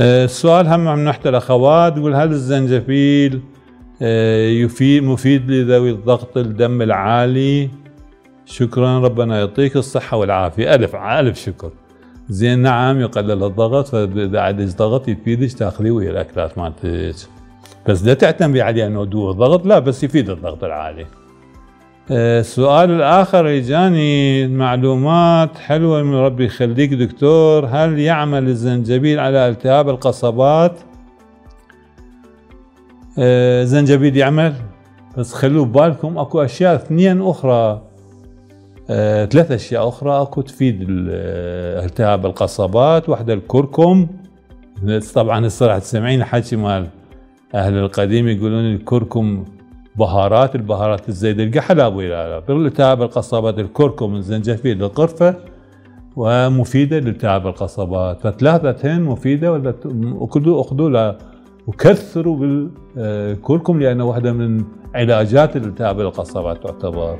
آه، السؤال هم من نحت الأخوات يقول هل الزنجبيل آه، يفيد مفيد لذوي الضغط الدم العالي؟ شكرا ربنا يعطيك الصحة والعافية. ألف ألف شكر. زين نعم يقلل الضغط فإذا عندك ضغط يفيدك تاخذيه ويا الأكلات مالتك. بس لا تعتمدي عليه إنه دواء الضغط لا بس يفيد الضغط العالي. السؤال الآخر إجاني معلومات حلوة من ربي يخليك دكتور. هل يعمل الزنجبيل على التهاب القصبات؟ آه، زنجبيل يعمل بس خلوا ببالكم أكو أشياء اثنين أخرى. آه، ثلاث أشياء أخرى أكو تفيد التهاب القصبات واحدة الكركم. طبعا الصراحة تسمعين حكي مال أهل القديم يقولون الكركم بهارات البهارات الزيت القحل أبو لا بالالتهاب القصبات الكركم الزنجفيل القرفة ومفيدة لالتهاب القصبات. فثلاثتين مفيدة ولا اخذوا أخذوا وكثروا بالكركم لأنه واحدة من علاجات الالتهاب القصبات تعتبر.